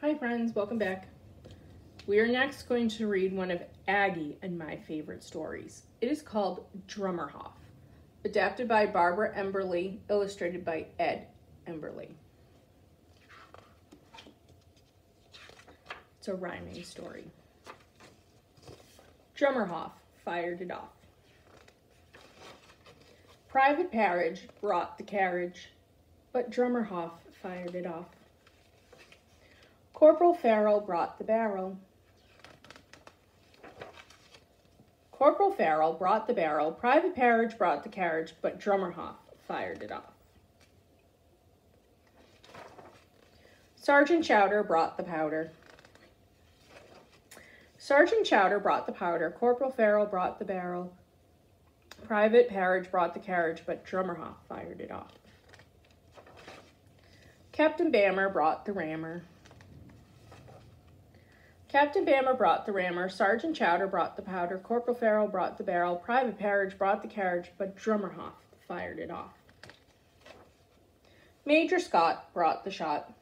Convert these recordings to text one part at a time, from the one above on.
Hi friends, welcome back. We are next going to read one of Aggie and my favorite stories. It is called Drummer Hoff, adapted by Barbara Emberley, illustrated by Ed Emberley. It's a rhyming story. Drummer Hoff fired it off. Private Parriage brought the carriage, but Drummer Hoff fired it off. Corporal Farrell brought the barrel. Corporal Farrell brought the barrel. Private Parriage brought the carriage, but Drummer Hoff fired it off. Sergeant Chowder brought the powder. Sergeant Chowder brought the powder. Corporal Farrell brought the barrel. Private Parriage brought the carriage, but Drummer Hoff fired it off. Captain Bammer brought the rammer. Captain Bammer brought the rammer, Sergeant Chowder brought the powder, Corporal Farrell brought the barrel, Private Parriage brought the carriage, but Drummer Hoff fired it off. Major Scott brought the shot.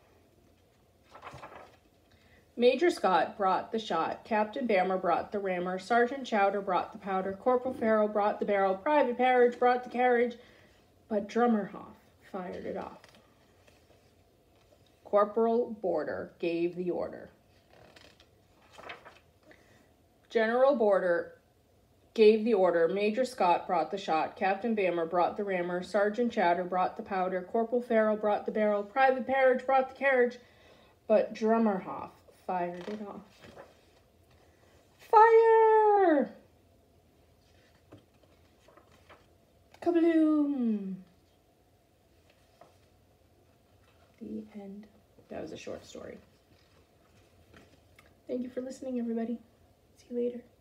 Major Scott brought the shot, Captain Bammer brought the rammer, Sergeant Chowder brought the powder, Corporal Farrell brought the barrel, Private Parriage brought the carriage, but Drummer Hoff fired it off. Corporal Border gave the order. General Border gave the order. Major Scott brought the shot. Captain Bammer brought the rammer. Sergeant Chowder brought the powder. Corporal Farrell brought the barrel. Private Parriage brought the carriage. But Drummer Hoff fired it off. Fire! Kabloom! The end. That was a short story. Thank you for listening, everybody. See you later.